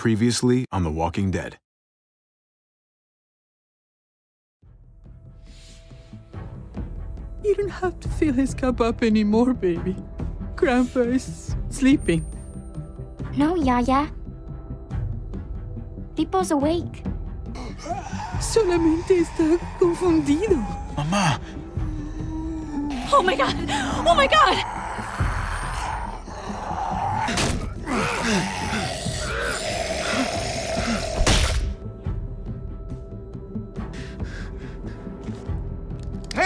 Previously on The Walking Dead. You don't have to fill his cup up anymore, baby. Grandpa is sleeping. No, Yaya. Pipo's awake. Solamente está confundido. Mamá, Oh my god! Oh my god!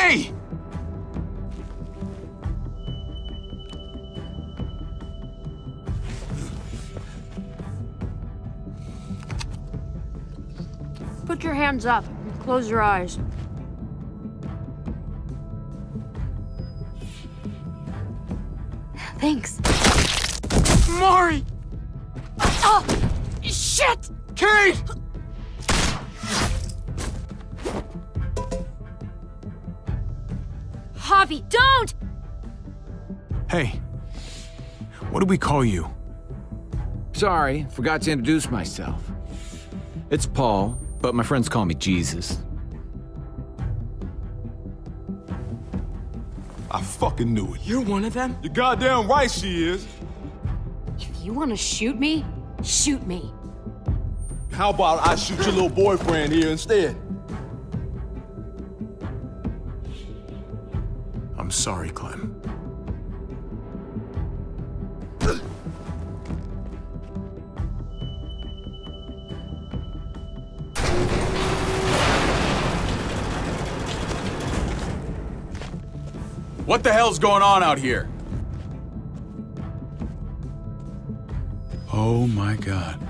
Hey! Put your hands up. Close your eyes. Thanks. Mari! Oh! Ah, shit! Kate! Javi, don't! Hey, what do we call you? Sorry, forgot to introduce myself. It's Paul, but my friends call me Jesus. I fucking knew it. You're one of them? You're goddamn right she is. If you want to shoot me, shoot me. How about I shoot your little boyfriend here instead? Sorry, Clem. What the hell's going on out here? Oh my god.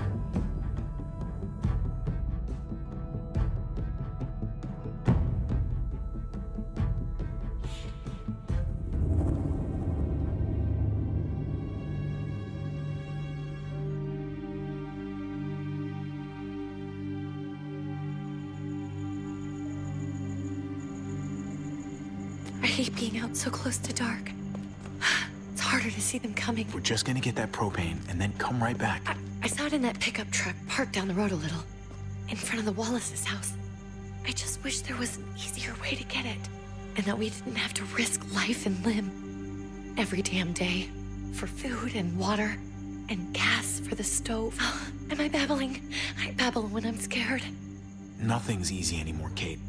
Just gonna get that propane and then come right back. I, I saw it in that pickup truck parked down the road a little, in front of the Wallace's house. I just wish there was an easier way to get it, and that we didn't have to risk life and limb every damn day for food and water and gas for the stove. Am I babbling? I babble when I'm scared. Nothing's easy anymore, Kate.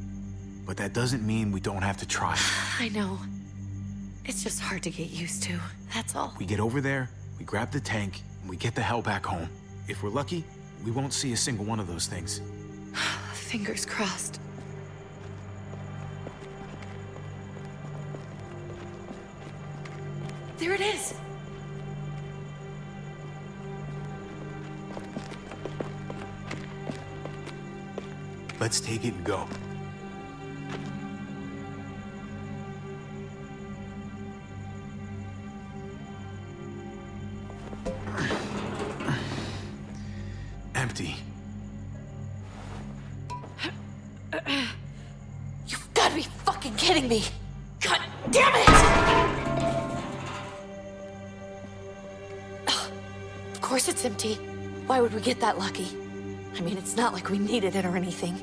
But that doesn't mean we don't have to try. I know. It's just hard to get used to. That's all. We get over there, we grab the tank, and we get the hell back home. If we're lucky, we won't see a single one of those things. Fingers crossed. There it is. Let's take it and go. We get that lucky? I mean, it's not like we needed it or anything.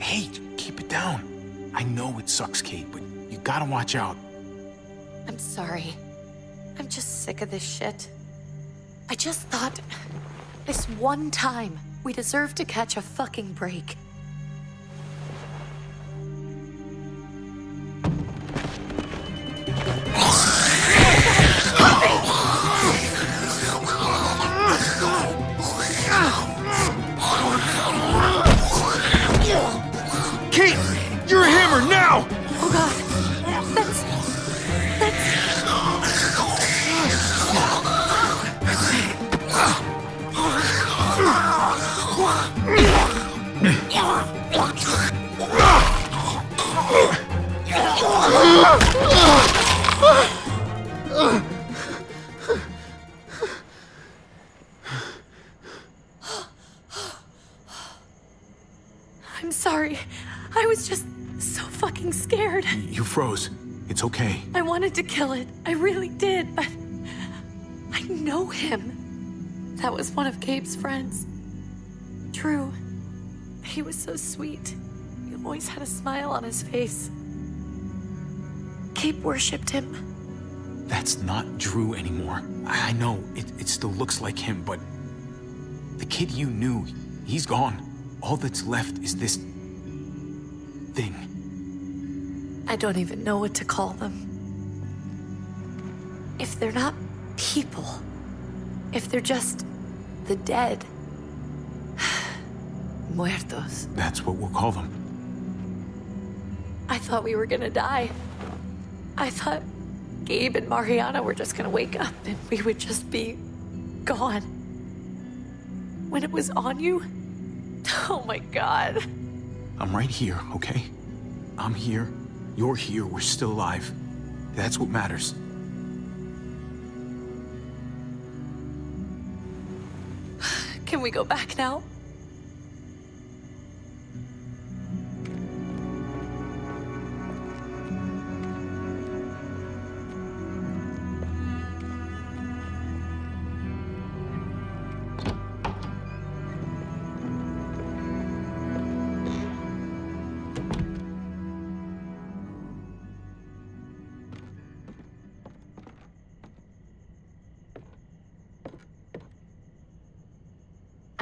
Hey, keep it down. I know it sucks, Kate, but you gotta watch out. I'm sorry. I'm just sick of this shit. I just thought this one time we deserve to catch a fucking break. Kill it. I really did, but I know him. That was one of Gabe's friends. Drew. He was so sweet. He always had a smile on his face. Gabe worshipped him. That's not Drew anymore. I I know, it, it still looks like him, but... The kid you knew, he's gone. All that's left is this... thing. I don't even know what to call them. If they're not people, if they're just the dead, muertos. That's what we'll call them. I thought we were gonna die. I thought Gabe and Mariana were just gonna wake up and we would just be gone. When it was on you, oh my god. I'm right here, okay? I'm here. You're here. We're still alive. That's what matters. Can we go back now?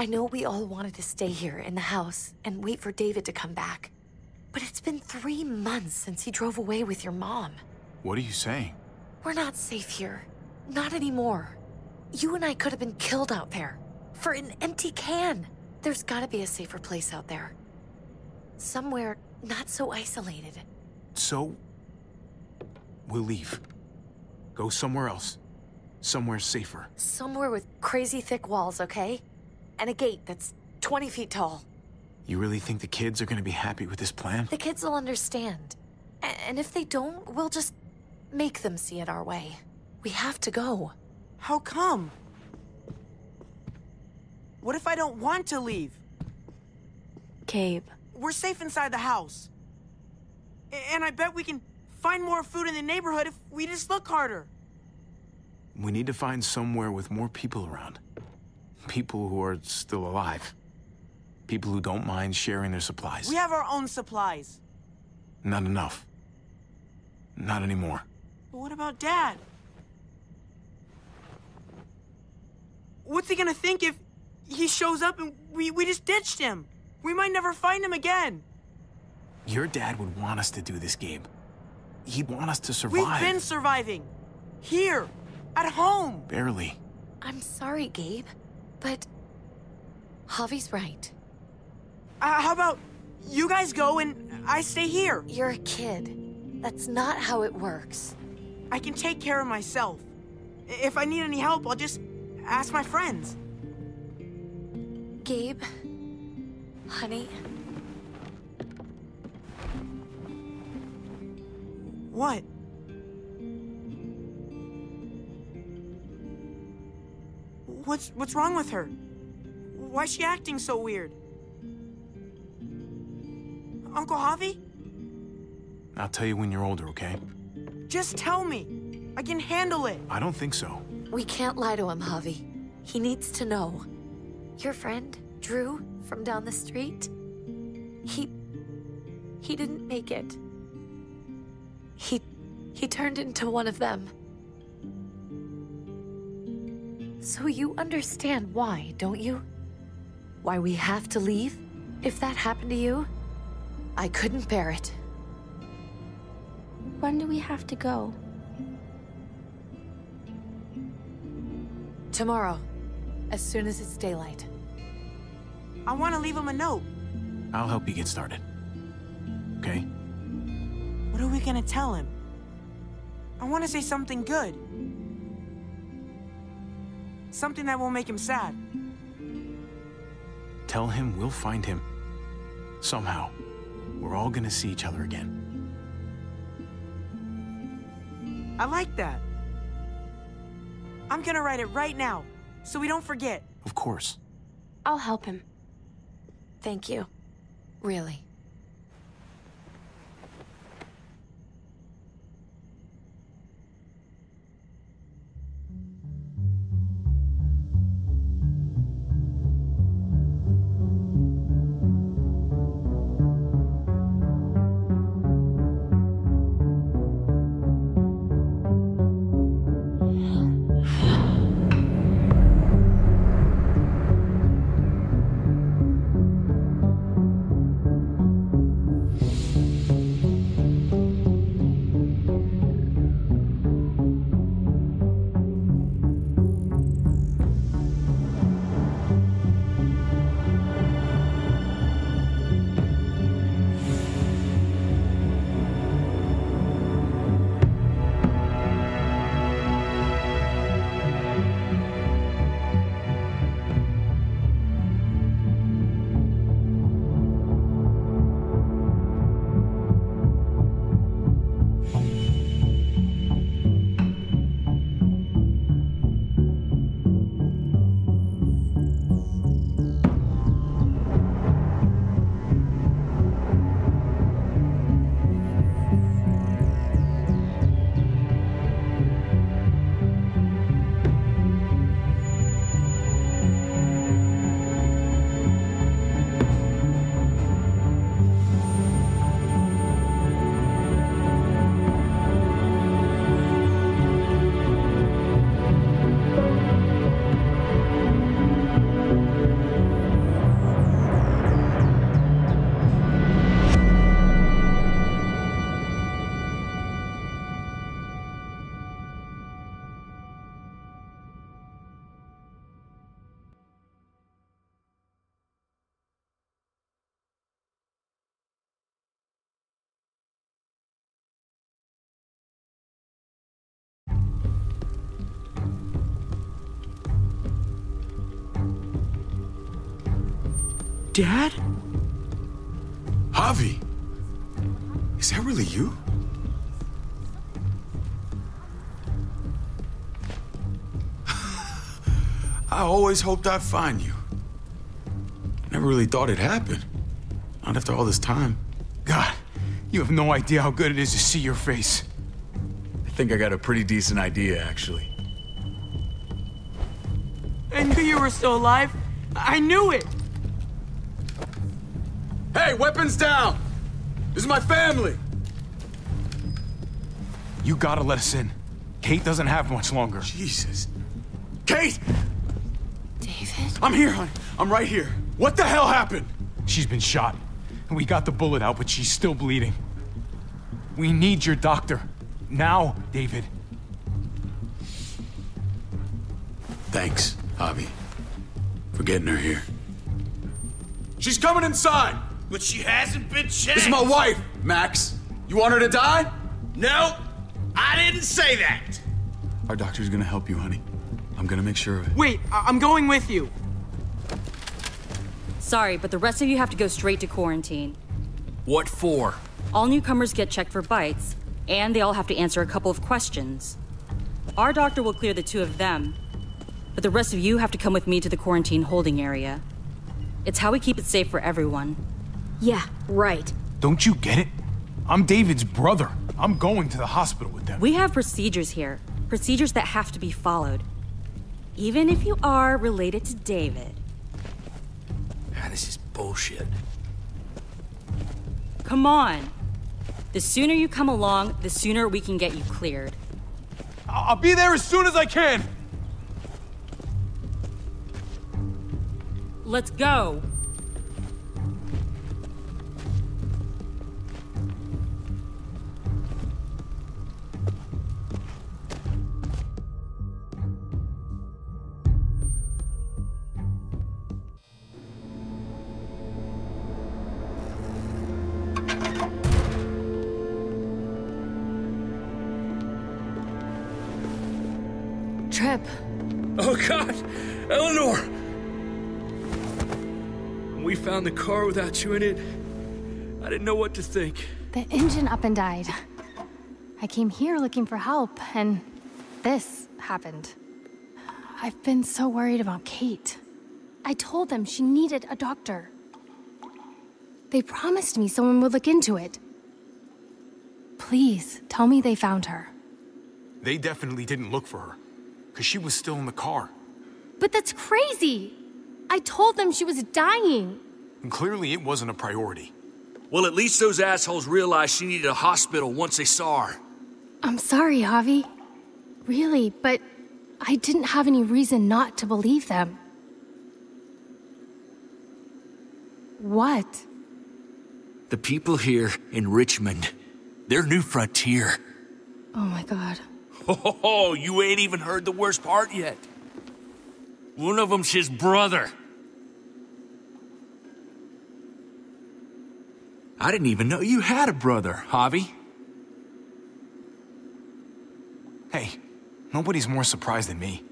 I know we all wanted to stay here in the house and wait for David to come back. But it's been three months since he drove away with your mom. What are you saying? We're not safe here. Not anymore. You and I could have been killed out there. For an empty can. There's gotta be a safer place out there. Somewhere not so isolated. So... We'll leave. Go somewhere else. Somewhere safer. Somewhere with crazy thick walls, okay? And a gate that's 20 feet tall. You really think the kids are gonna be happy with this plan? The kids will understand. And if they don't, we'll just make them see it our way. We have to go. How come? What if I don't want to leave? Gabe. We're safe inside the house. And I bet we can find more food in the neighborhood if we just look harder. We need to find somewhere with more people around. People who are still alive. People who don't mind sharing their supplies. We have our own supplies. Not enough. Not anymore. But what about Dad? What's he gonna think if he shows up and we, we just ditched him? We might never find him again. Your dad would want us to do this, Gabe. He'd want us to survive. We've been surviving. Here. At home. Barely. I'm sorry, Gabe, but Javi's right. Uh, how about you guys go and I stay here? You're a kid. That's not how it works. I can take care of myself. If I need any help, I'll just ask my friends. Gabe, honey, What? What's what's wrong with her? Why's she acting so weird? Uncle Javi? I'll tell you when you're older, okay? Just tell me. I can handle it. I don't think so. we can't lie to him, Javi. He needs to know. Your friend, Drew, from down the street, he. he didn't make it. He. he turned into one of them. So you understand why, don't you? Why we have to leave? If that happened to you, I couldn't bear it. When do we have to go? Tomorrow, as soon as it's daylight. I want to leave him a note. I'll help you get started. Okay? What are we gonna tell him? I want to say something good. Something that won't make him sad. Tell him we'll find him. Somehow. We're all gonna see each other again. I like that. I'm gonna write it right now, so we don't forget. Of course. I'll help him. Thank you. Really. Dad? Javi! Is that really you? I always hoped I'd find you. Never really thought it'd happen. Not after all this time. God, you have no idea how good it is to see your face. I think I got a pretty decent idea, actually. I knew you were still alive. I knew it. Hey, weapons down! This is my family! You gotta let us in. Kate doesn't have much longer. Jesus. Kate! David? I'm here, honey. I'm right here. What the hell happened? She's been shot. And we got the bullet out, but she's still bleeding. We need your doctor. Now, David. Thanks, Javi, for getting her here. She's coming inside! But she hasn't been checked. This is my wife, Max. You want her to die? No, I didn't say that. Our doctor's gonna help you, honey. I'm gonna make sure of it. Wait, I- I'm going with you. Sorry, but the rest of you have to go straight to quarantine. What for? All newcomers get checked for bites, and they all have to answer a couple of questions. Our doctor will clear the two of them, but the rest of you have to come with me to the quarantine holding area. It's how we keep it safe for everyone. Yeah, right. Don't you get it? I'm David's brother. I'm going to the hospital with them. We have procedures here, procedures that have to be followed. Even if you are related to David. Ah, this is bullshit. Come on. The sooner you come along, the sooner we can get you cleared. I'll be there as soon as I can. Let's go. When found the car without you in it, I didn't know what to think. The engine up and died. I came here looking for help, and this happened. I've been so worried about Kate. I told them she needed a doctor. They promised me someone would look into it. Please, tell me they found her. They definitely didn't look for her, because she was still in the car. But that's crazy! I told them she was dying. And clearly it wasn't a priority. Well, at least those assholes realized she needed a hospital once they saw her. I'm sorry, Javi. Really, but I didn't have any reason not to believe them. What? The people here in Richmond, they're New Frontier. Oh my god. Oh, you ain't even heard the worst part yet. One of them's his brother. I didn't even know you had a brother, Javi. Hey, nobody's more surprised than me.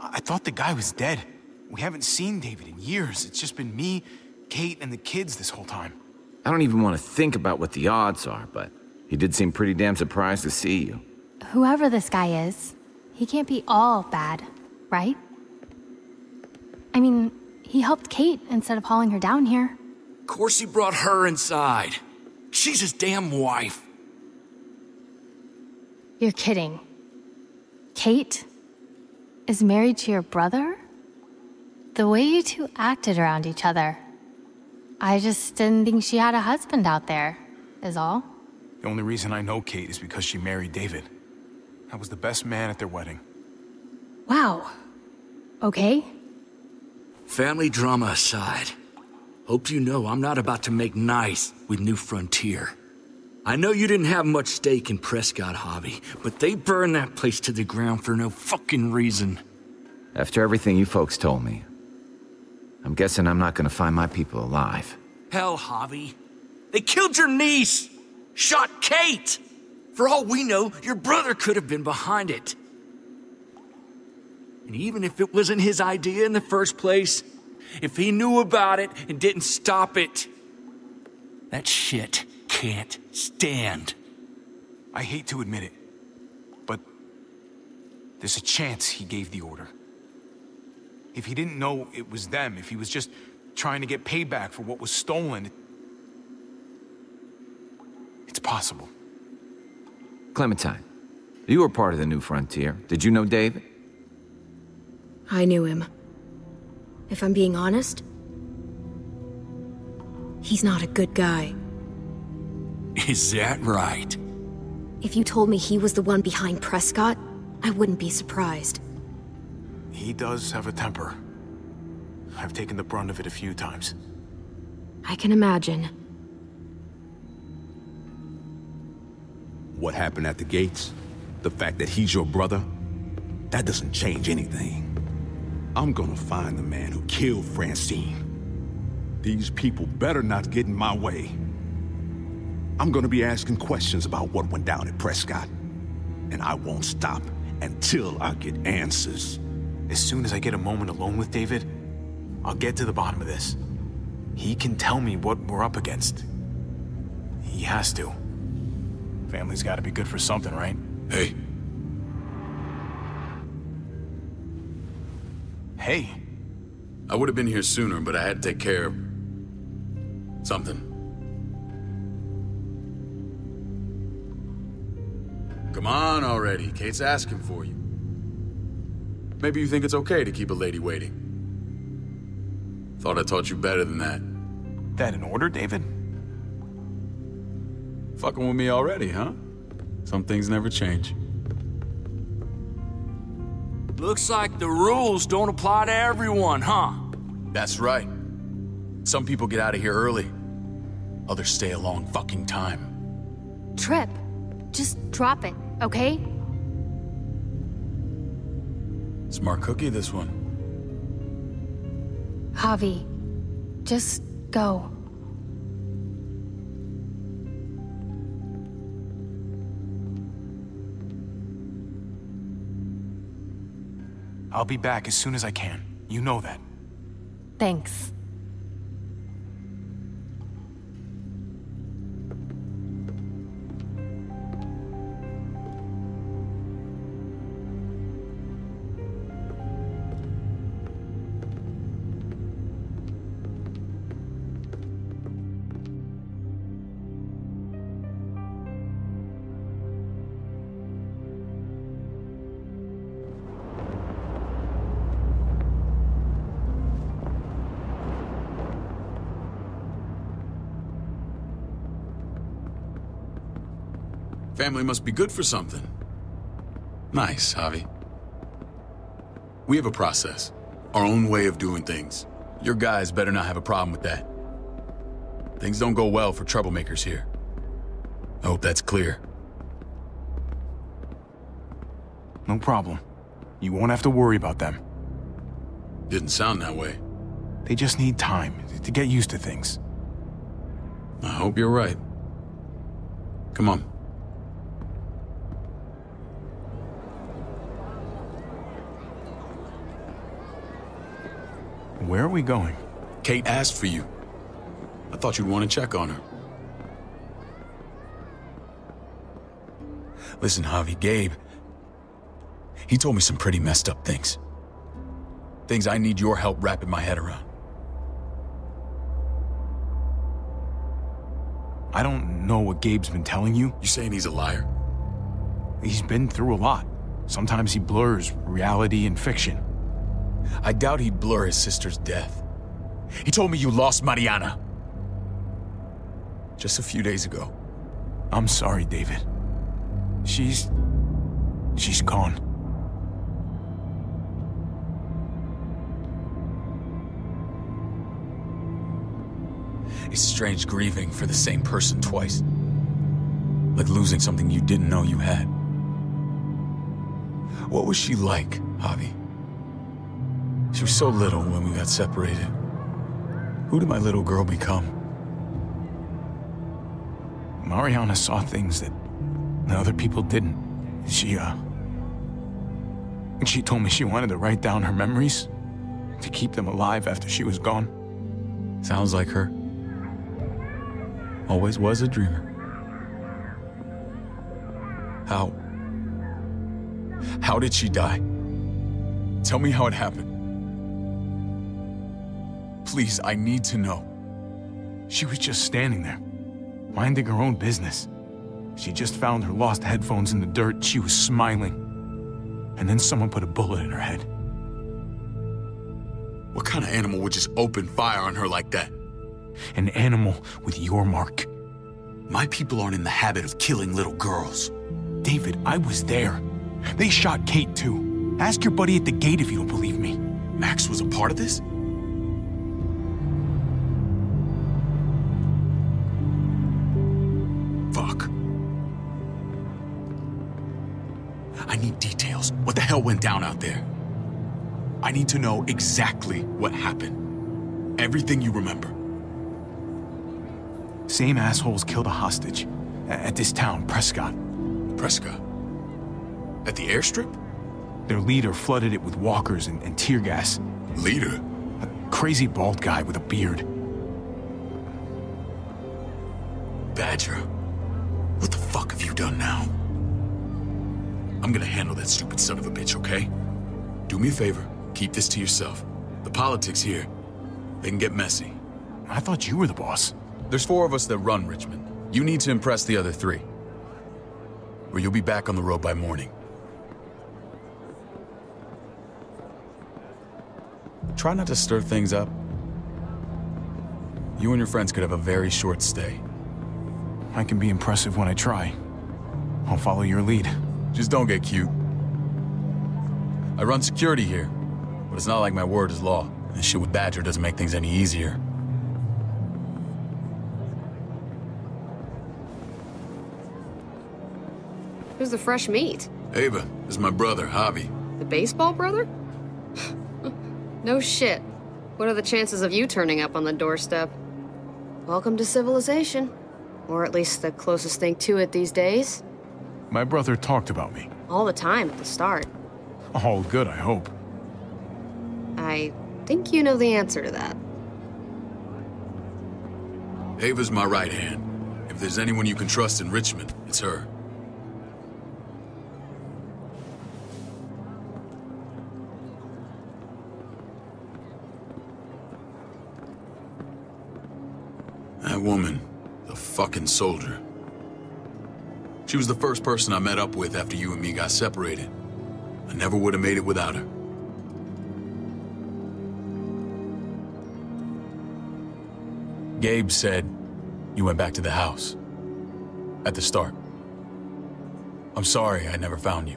I, I thought the guy was dead. We haven't seen David in years. It's just been me, Kate, and the kids this whole time. I don't even want to think about what the odds are, but he did seem pretty damn surprised to see you. Whoever this guy is, he can't be all bad, right? I mean, he helped Kate instead of hauling her down here. Of course he brought her inside. She's his damn wife. You're kidding. Kate is married to your brother? The way you two acted around each other. I just didn't think she had a husband out there, is all. The only reason I know Kate is because she married David. I was the best man at their wedding. Wow. Okay. Family drama aside, hope you know I'm not about to make nice with New Frontier. I know you didn't have much stake in Prescott Hobby, but they burned that place to the ground for no fucking reason. After everything you folks told me, I'm guessing I'm not gonna find my people alive. Hell, Javi. They killed your niece! Shot Kate! For all we know, your brother could have been behind it. And even if it wasn't his idea in the first place, If he knew about it and didn't stop it, that shit can't stand. I hate to admit it, but there's a chance he gave the order. If he didn't know it was them, if he was just trying to get payback for what was stolen, it's possible. Clementine, you were part of the New Frontier. Did you know David? I knew him. If I'm being honest, he's not a good guy. Is that right? If you told me he was the one behind Prescott, I wouldn't be surprised. He does have a temper. I've taken the brunt of it a few times. I can imagine. What happened at the gates? The fact that he's your brother? That doesn't change anything. I'm gonna find the man who killed Francine. These people better not get in my way. I'm gonna be asking questions about what went down at Prescott. And I won't stop until I get answers. As soon as I get a moment alone with David, I'll get to the bottom of this. He can tell me what we're up against. He has to. Family's gotta be good for something, right? Hey. Hey. I would have been here sooner, but I had to take care of... something. Come on already. Kate's asking for you. Maybe you think it's okay to keep a lady waiting. Thought I taught you better than that. That in order, David? Fucking with me already, huh? Some things never change. Looks like the rules don't apply to everyone, huh? That's right. Some people get out of here early. Others stay a long fucking time. Tripp, just drop it, okay? Smart cookie, this one. Javi, just go. I'll be back as soon as I can. You know that. Thanks. Family must be good for something. Nice, Javi. We have a process. Our own way of doing things. Your guys better not have a problem with that. Things don't go well for troublemakers here. I hope that's clear. No problem. You won't have to worry about them. Didn't sound that way. They just need time to get used to things. I hope you're right. Come on. Where are we going? Kate asked for you. I thought you'd want to check on her. Listen, Javi, Gabe. He told me some pretty messed up things. Things I need your help wrapping my head around. I don't know what Gabe's been telling you. You saying he's a liar? He's been through a lot. Sometimes he blurs reality and fiction. I doubt he'd blur his sister's death. He told me you lost Mariana. Just a few days ago. I'm sorry, David. She's... she's gone. It's strange grieving for the same person twice. Like losing something you didn't know you had. What was she like, Javi? She was so little when we got separated. Who did my little girl become? Mariana saw things that other people didn't. She, uh... She told me she wanted to write down her memories To keep them alive after she was gone. Sounds like her. Always was a dreamer. How? How did she die? Tell me how it happened. Please, I need to know. She was just standing there, minding her own business. She just found her lost headphones in the dirt. She was smiling. And then someone put a bullet in her head. What kind of animal would just open fire on her like that? An animal with your mark. My people aren't in the habit of killing little girls. David, I was there. They shot Kate too. Ask your buddy at the gate if you don't believe me. Max was a part of this? Need details. What the hell went down out there? I need to know exactly what happened. Everything you remember. Same assholes killed a hostage. At this town, Prescott. Prescott? At the airstrip? Their leader flooded it with walkers and, and tear gas. Leader? A crazy bald guy with a beard. Badger, what the fuck have you done now? I'm gonna handle that stupid son of a bitch, okay? Do me a favor, keep this to yourself. The politics here, they can get messy. I thought you were the boss. There's four of us that run Richmond. You need to impress the other three. Or you'll be back on the road by morning. Try not to stir things up. You and your friends could have a very short stay. I can be impressive when I try. I'll follow your lead. Just don't get cute. I run security here, but it's not like my word is law. This shit with Badger doesn't make things any easier. Who's the fresh meat? Ava, this is my brother, Javi. The baseball brother? no shit. What are the chances of you turning up on the doorstep? Welcome to civilization. Or at least the closest thing to it these days. My brother talked about me. All the time at the start. All good, I hope. I think you know the answer to that. Ava's my right hand. If there's anyone you can trust in Richmond, it's her. That woman, the fucking soldier. She was the first person I met up with after you and me got separated. I never would have made it without her. Gabe said you went back to the house. At the start. I'm sorry I never found you.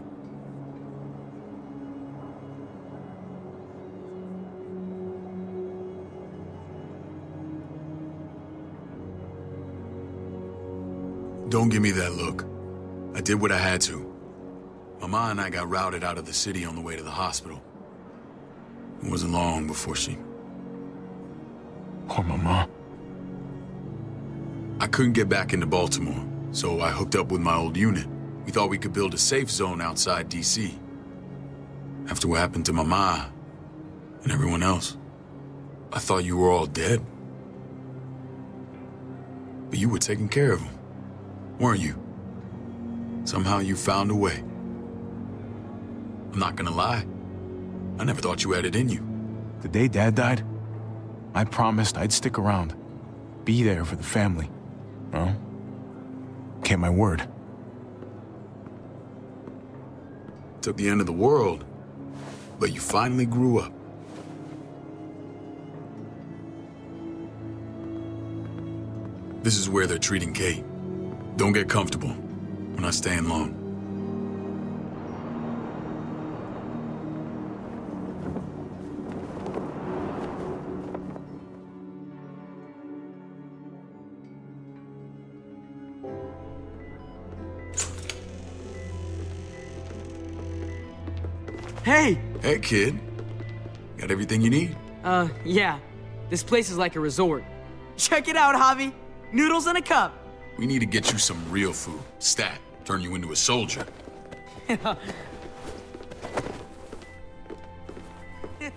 Don't give me that look. I did what I had to. Mama and I got routed out of the city on the way to the hospital. It wasn't long before she... Poor Mama. I couldn't get back into Baltimore, so I hooked up with my old unit. We thought we could build a safe zone outside D.C. After what happened to Mama and everyone else, I thought you were all dead. But you were taking care of them, weren't you? Somehow you found a way. I'm not gonna lie. I never thought you had it in you. The day Dad died, I promised I'd stick around. Be there for the family. Well, kept my word. Took the end of the world, but you finally grew up. This is where they're treating Kate. Don't get comfortable. We're not staying long. Hey! Hey, kid. Got everything you need? Uh, yeah. This place is like a resort. Check it out, Javi. Noodles in a cup. We need to get you some real food. Stat. Turn you into a soldier.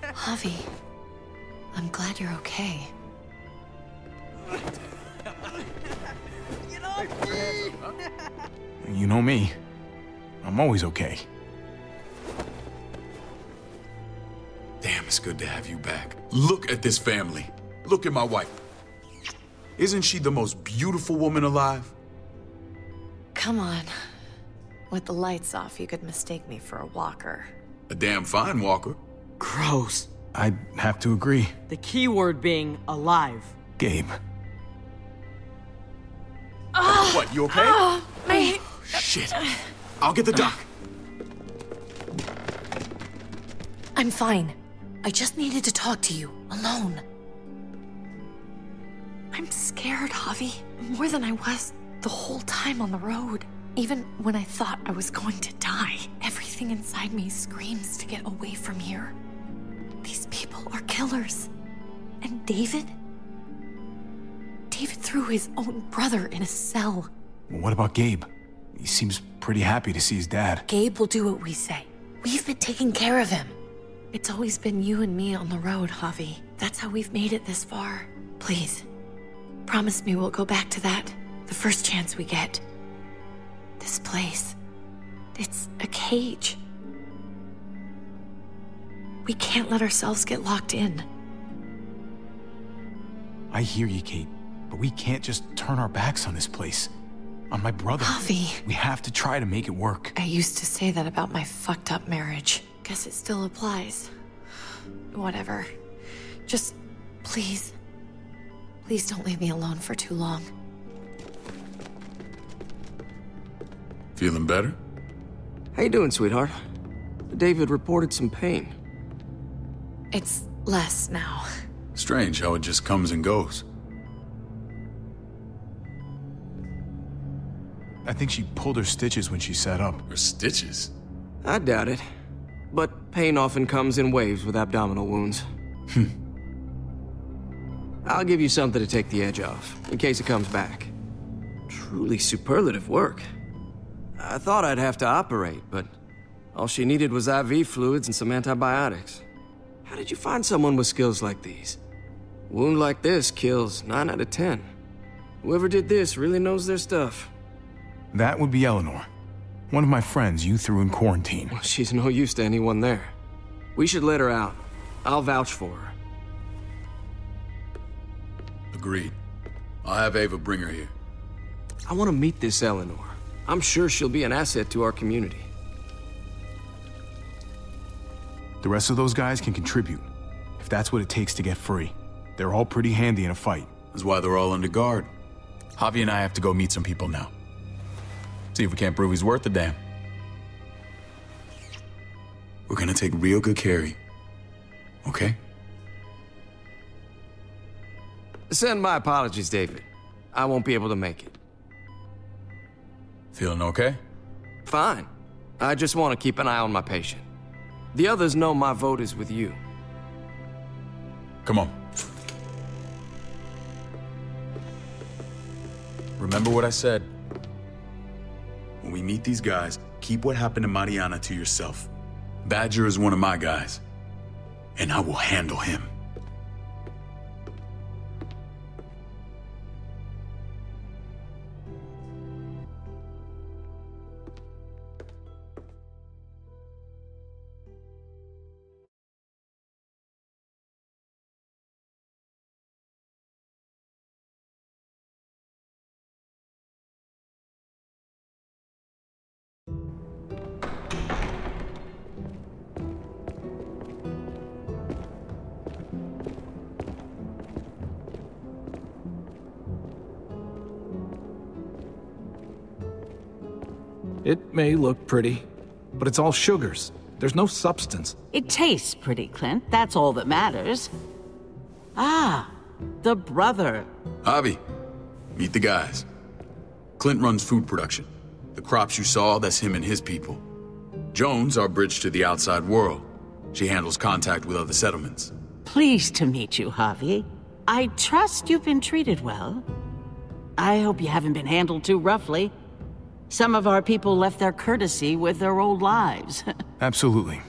Javi, I'm glad you're okay. You know me. I'm always okay. Damn, it's good to have you back. Look at this family. Look at my wife. Isn't she the most beautiful woman alive? Come on. With the lights off, you could mistake me for a walker. A damn fine walker. Gross. I'd have to agree. The key word being alive. Gabe. Oh, what, you okay? Oh, my... Oh, shit. I'll get the doc. I'm fine. I just needed to talk to you, alone. I'm scared, Javi. More than I was the whole time on the road. Even when I thought I was going to die, everything inside me screams to get away from here. These people are killers. And David? David threw his own brother in a cell. What about Gabe? He seems pretty happy to see his dad. Gabe will do what we say. We've been taking care of him. It's always been you and me on the road, Javi. That's how we've made it this far. Please, promise me we'll go back to that the first chance we get. This place, it's a cage. We can't let ourselves get locked in. I hear you, Kate, but we can't just turn our backs on this place. On my brother. Javi. We have to try to make it work. I used to say that about my fucked up marriage. Guess it still applies. Whatever. Just, please. Please don't leave me alone for too long. Feeling better? How you doing, sweetheart? David reported some pain. It's less now. Strange how it just comes and goes. I think she pulled her stitches when she sat up. Her stitches? I doubt it. But pain often comes in waves with abdominal wounds. Hmm. I'll give you something to take the edge off, in case it comes back. Truly superlative work. I thought I'd have to operate, but all she needed was IV fluids and some antibiotics. How did you find someone with skills like these? A wound like this kills 9 out of 10. Whoever did this really knows their stuff. That would be Eleanor. One of my friends you threw in quarantine. Well, she's no use to anyone there. We should let her out. I'll vouch for her. Agreed. I'll have Ava bring her here. I want to meet this Eleanor. I'm sure she'll be an asset to our community. The rest of those guys can contribute, if that's what it takes to get free. They're all pretty handy in a fight. That's why they're all under guard. Javi and I have to go meet some people now. See if we can't prove he's worth the damn. We're gonna take real good care of you. Okay? Send my apologies, David. I won't be able to make it. Feeling okay? Fine. I just want to keep an eye on my patient. The others know my vote is with you. Come on. Remember what I said. When we meet these guys, keep what happened to Mariana to yourself. Badger is one of my guys, and I will handle him. May look pretty, but it's all sugars. There's no substance. It tastes pretty, Clint. That's all that matters. Ah, the brother. Javi, meet the guys. Clint runs food production. The crops you saw, that's him and his people. Joan's, our bridge to the outside world. She handles contact with other settlements. Pleased to meet you, Javi. I trust you've been treated well. I hope you haven't been handled too roughly. Some of our people left their courtesy with their old lives. Absolutely.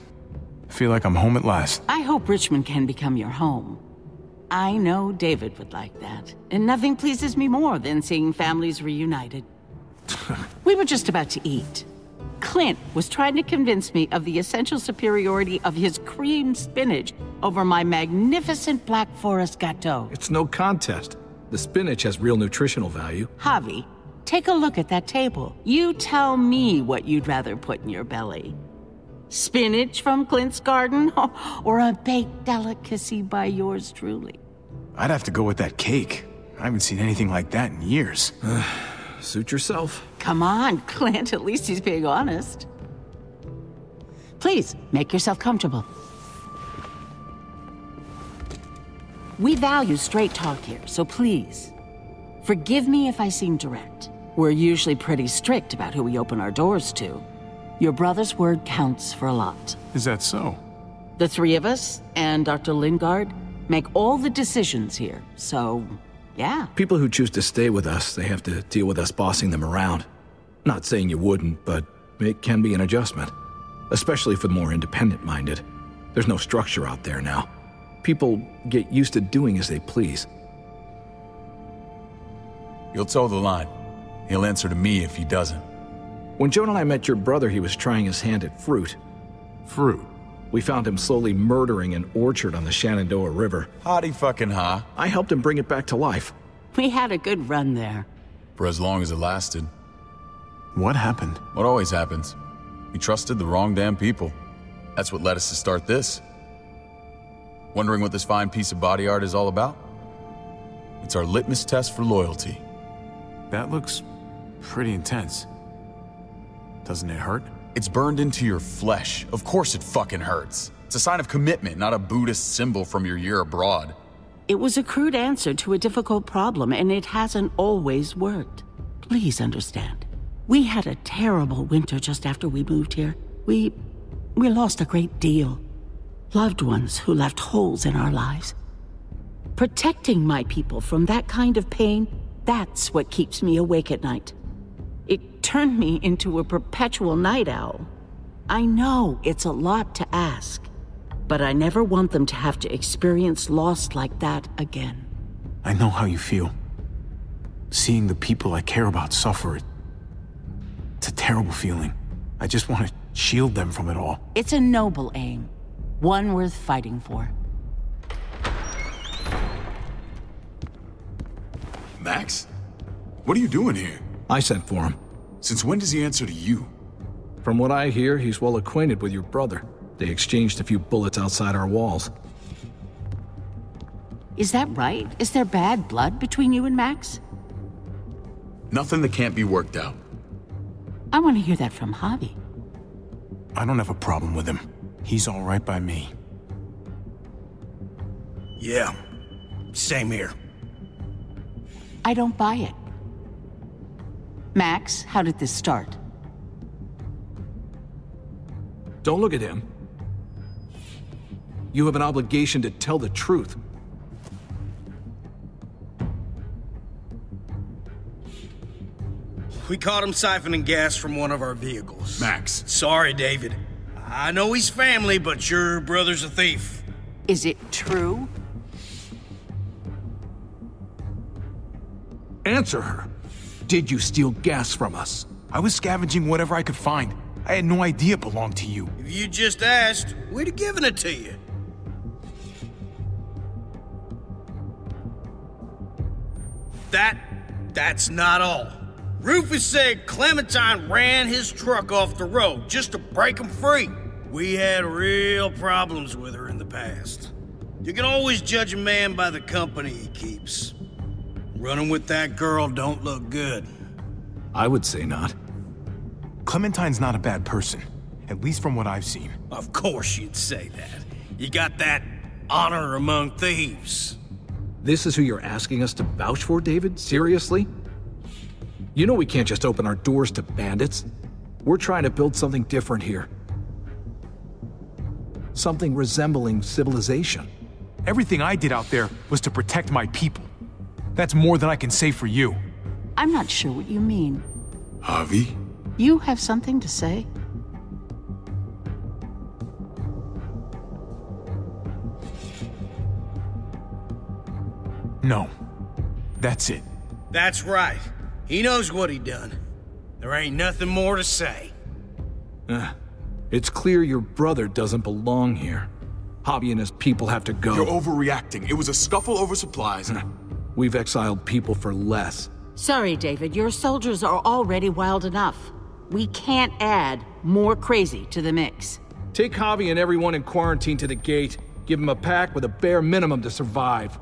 Feel like I'm home at last. I hope Richmond can become your home. I know David would like that. And nothing pleases me more than seeing families reunited. we were just about to eat. Clint was trying to convince me of the essential superiority of his cream spinach over my magnificent Black Forest gâteau. It's no contest. The spinach has real nutritional value. Javi, take a look at that table. You tell me what you'd rather put in your belly. Spinach from Clint's garden, or a baked delicacy by yours truly? I'd have to go with that cake. I haven't seen anything like that in years. Suit yourself. Come on, Clint, at least he's being honest. Please, make yourself comfortable. We value straight talk here, so please, forgive me if I seem direct. We're usually pretty strict about who we open our doors to. Your brother's word counts for a lot. Is that so? The three of us and Dr. Lingard make all the decisions here, so yeah. People who choose to stay with us, they have to deal with us bossing them around. Not saying you wouldn't, but it can be an adjustment. Especially for the more independent-minded. There's no structure out there now. People get used to doing as they please. You'll toe the line. He'll answer to me if he doesn't. When Joan and I met your brother, he was trying his hand at fruit. Fruit? We found him slowly murdering an orchard on the Shenandoah River. Howdy fucking ha. I helped him bring it back to life. We had a good run there. For as long as it lasted. What happened? What always happens. We trusted the wrong damn people. That's what led us to start this. Wondering what this fine piece of body art is all about? It's our litmus test for loyalty. That looks pretty intense. Doesn't it hurt? It's burned into your flesh. Of course it fucking hurts. It's a sign of commitment, not a Buddhist symbol from your year abroad. It was a crude answer to a difficult problem, and it hasn't always worked. Please understand. We had a terrible winter just after we moved here. We. we lost a great deal. Loved ones who left holes in our lives. Protecting my people from that kind of pain, that's what keeps me awake at night. It turned me into a perpetual night owl. I know it's a lot to ask, but I never want them to have to experience loss like that again. I know how you feel. Seeing the people I care about suffer, it's a terrible feeling. I just want to shield them from it all. It's a noble aim, one worth fighting for. Max? What are you doing here? I sent for him. Since when does he answer to you? From what I hear, he's well acquainted with your brother. They exchanged a few bullets outside our walls. Is that right? Is there bad blood between you and Max? Nothing that can't be worked out. I want to hear that from Javi. I don't have a problem with him. He's all right by me. Yeah, same here. I don't buy it. Max, how did this start? Don't look at him. You have an obligation to tell the truth. We caught him siphoning gas from one of our vehicles. Max. Sorry, David. I know he's family, but your brother's a thief. Is it true? Answer her. Did you steal gas from us? I was scavenging whatever I could find. I had no idea it belonged to you. If you just asked, we'd have given it to you. That, that's not all. Rufus said Clementine ran his truck off the road just to break him free. We had real problems with her in the past. You can always judge a man by the company he keeps. Running with that girl don't look good. I would say not. Clementine's not a bad person, at least from what I've seen. Of course you'd say that. You got that honor among thieves. This is who you're asking us to vouch for, David? Seriously? You know we can't just open our doors to bandits. We're trying to build something different here. Something resembling civilization. Everything I did out there was to protect my people. That's more than I can say for you. I'm not sure what you mean. Javi? You have something to say? No. That's it. That's right. He knows what he done. There ain't nothing more to say. Uh, it's clear your brother doesn't belong here. Javi and his people have to go. You're overreacting. It was a scuffle over supplies. We've exiled people for less. Sorry, David. Your soldiers are already wild enough. We can't add more crazy to the mix. Take Javi and everyone in quarantine to the gate. Give them a pack with a bare minimum to survive.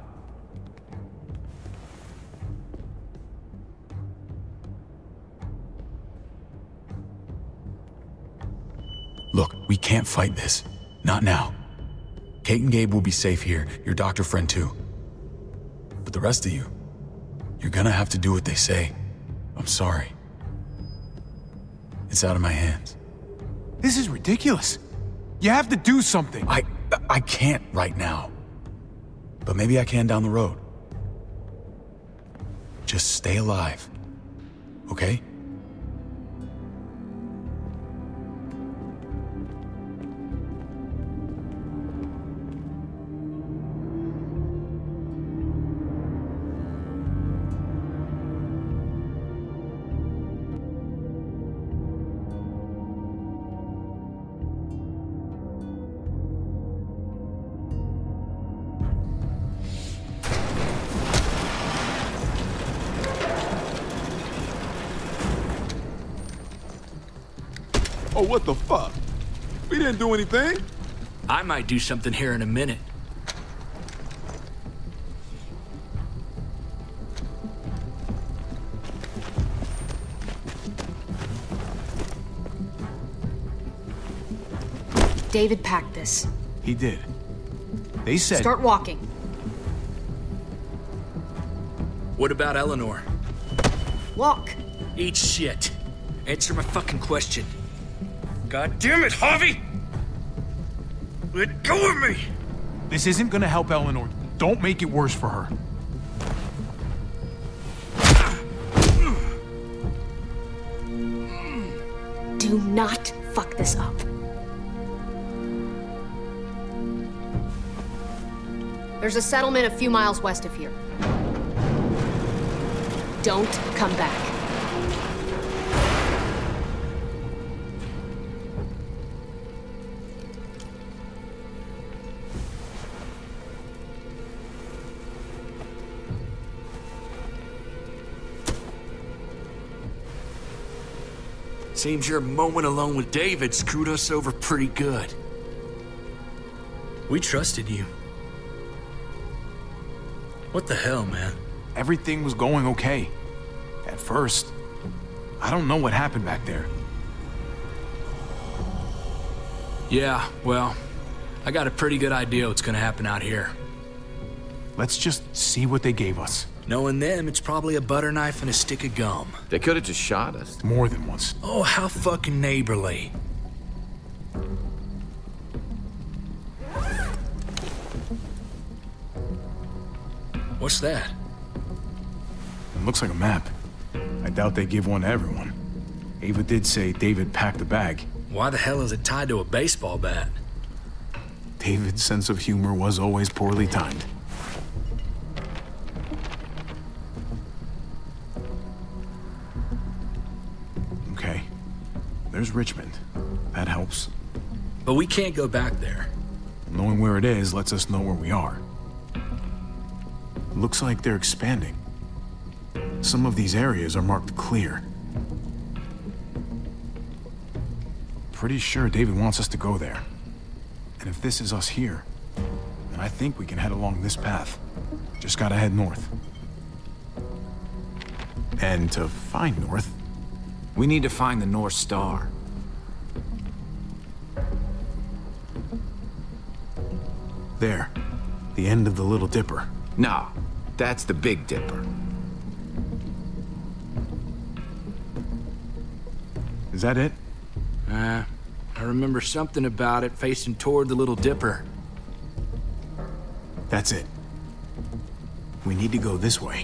Look, we can't fight this. Not now. Kate and Gabe will be safe here, your doctor friend too. But the rest of you, you're gonna have to do what they say. I'm sorry. It's out of my hands. This is ridiculous. You have to do something. I I can't right now. But maybe I can down the road. Just stay alive. Okay? What the fuck? We didn't do anything. I might do something here in a minute. David packed this. He did. They said. Start walking. What about Eleanor? Walk. Eat shit. Answer my fucking question. God damn it, Harvey! Let go of me! This isn't gonna help Eleanor. Don't make it worse for her. Do not fuck this up. There's a settlement a few miles west of here. Don't come back. Seems your moment alone with David screwed us over pretty good. We trusted you. What the hell, man? Everything was going okay. At first. I don't know what happened back there. Yeah, well, I got a pretty good idea what's gonna happen out here. Let's just see what they gave us. Knowing them, it's probably a butter knife and a stick of gum. They could have just shot us. More than once. Oh, how fucking neighborly. What's that? It looks like a map. I doubt they give one to everyone. Ava did say David packed a bag. Why the hell is it tied to a baseball bat? David's sense of humor was always poorly timed. There's Richmond. That helps. But we can't go back there. Knowing where it is lets us know where we are. Looks like they're expanding. Some of these areas are marked clear. Pretty sure David wants us to go there. And if this is us here, then I think we can head along this path. Just gotta head north. And to find north, We need to find the North Star. there. The end of the Little Dipper. No, that's the Big Dipper. Is that it? Uh, I remember something about it facing toward the Little Dipper. That's it. We need to go this way.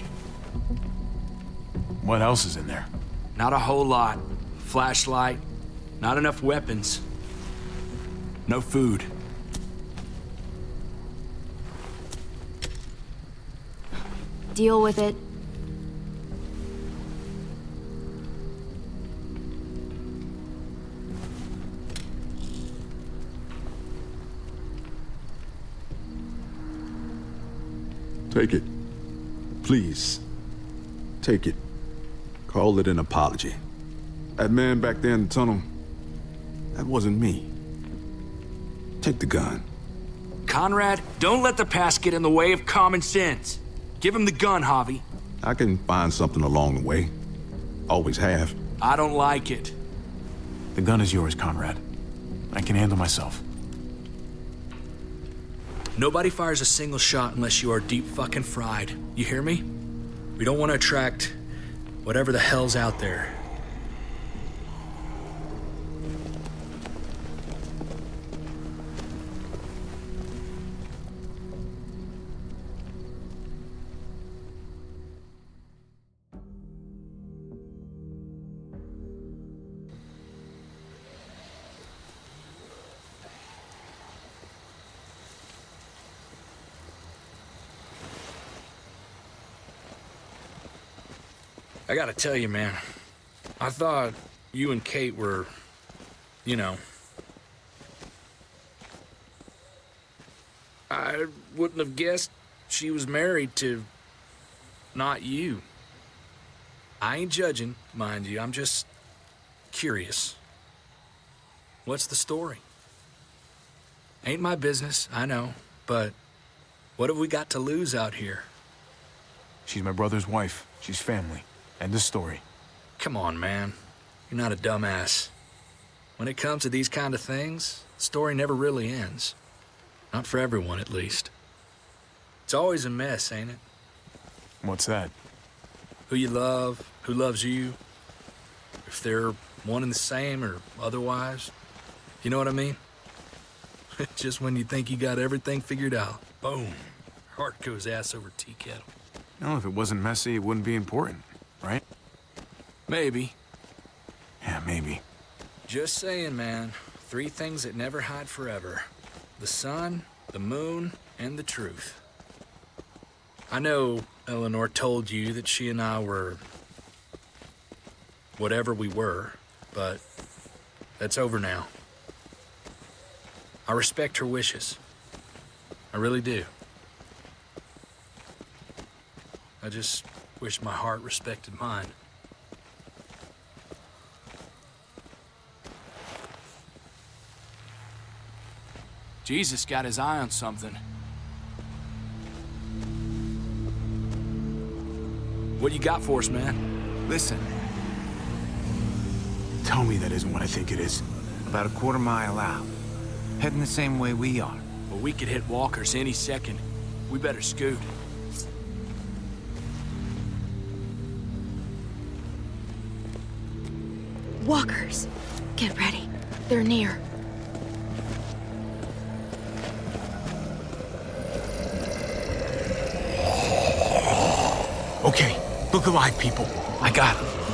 What else is in there? Not a whole lot. Flashlight, not enough weapons. No food. Deal with it. Take it. Please. Take it. Call it an apology. That man back there in the tunnel, that wasn't me. Take the gun. Conrad, don't let the past get in the way of common sense. Give him the gun, Javi. I can find something along the way. Always have. I don't like it. The gun is yours, Conrad. I can handle myself. Nobody fires a single shot unless you are deep fucking fried. You hear me? We don't want to attract whatever the hell's out there. Gotta tell you, man. I thought you and Kate were, you know. I wouldn't have guessed she was married to not you. I ain't judging, mind you. I'm just curious. What's the story? Ain't my business, I know, but what have we got to lose out here? She's my brother's wife. She's family. End of story. Come on, man. You're not a dumbass. When it comes to these kind of things, the story never really ends. Not for everyone, at least. It's always a mess, ain't it? What's that? Who you love, who loves you, if they're one and the same or otherwise. You know what I mean? Just when you think you got everything figured out, boom, heart goes ass over tea kettle. No, if it wasn't messy, it wouldn't be important, right? Maybe. Yeah, maybe. Just saying, man. Three things that never hide forever. The sun, the moon, and the truth. I know Eleanor told you that she and I were... whatever we were, but that's over now. I respect her wishes. I really do. I just wish my heart respected mine. Jesus got his eye on something. What you got for us, man? Listen. Tell me that isn't what I think it is. About a quarter mile out. Heading the same way we are. Well, we could hit walkers any second. We better scoot. Walkers. Get ready. They're near. Okay, look alive, people. I got him.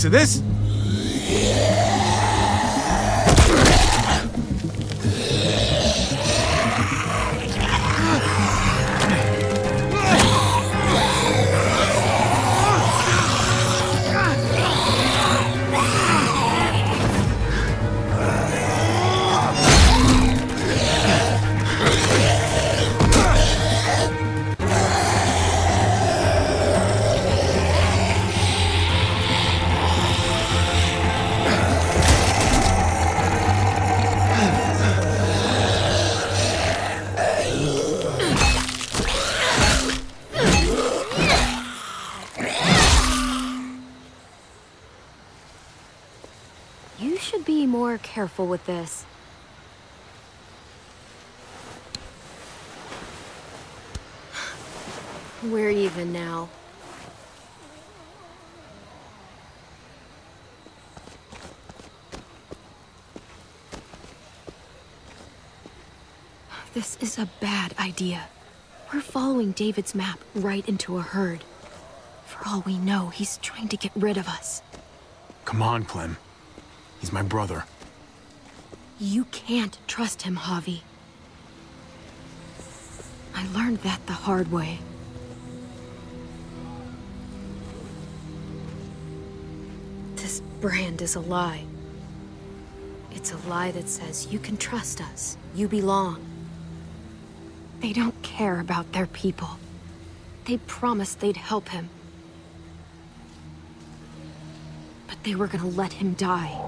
Piece of this? Careful with this. We're even now. This is a bad idea. We're following David's map right into a herd. For all we know, he's trying to get rid of us. Come on, Clem. He's my brother. You can't trust him, Javi. I learned that the hard way. This brand is a lie. It's a lie that says you can trust us, you belong. They don't care about their people. They promised they'd help him. But they were gonna let him die.